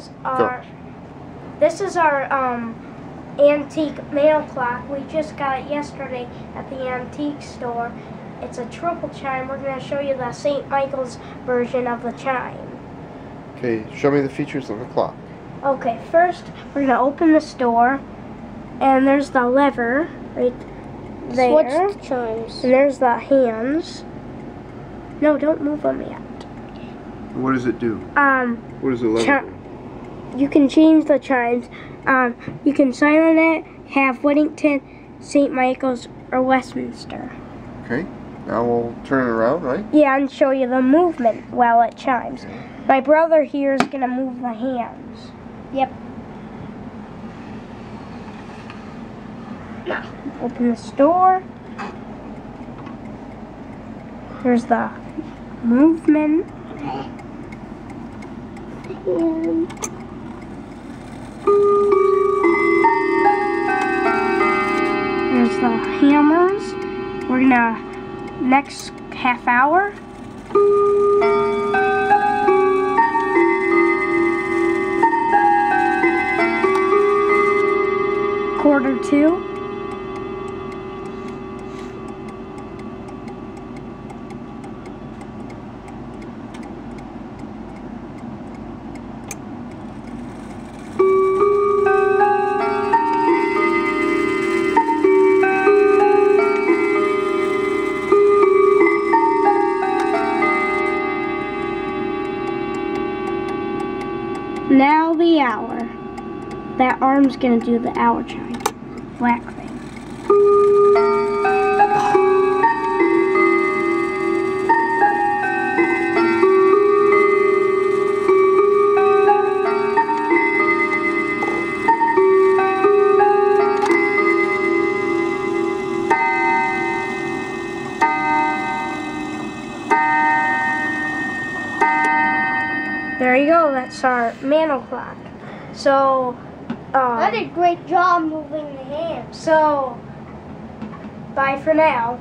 is our this is our um, antique mail clock. We just got it yesterday at the antique store. It's a triple chime. We're going to show you the St. Michael's version of the chime. Okay, show me the features of the clock. Okay, first we're going to open the door, and there's the lever right there. Switch chimes. And there's the hands. No, don't move them yet. What does it do? Um, What does the lever do? You can change the chimes. Um, you can silent it, have Whittington, St. Michael's, or Westminster. Okay, now we'll turn it around, right? Yeah, and show you the movement while it chimes. My brother here is gonna move the hands. Yep. Open the store. There's the movement. And there's the hammers. We're gonna next half hour. Quarter two. Now the hour. That arm's gonna do the hour chime. Black thing. There you go. That's our mantle clock. So, I um, did a great job moving the hands. so bye for now.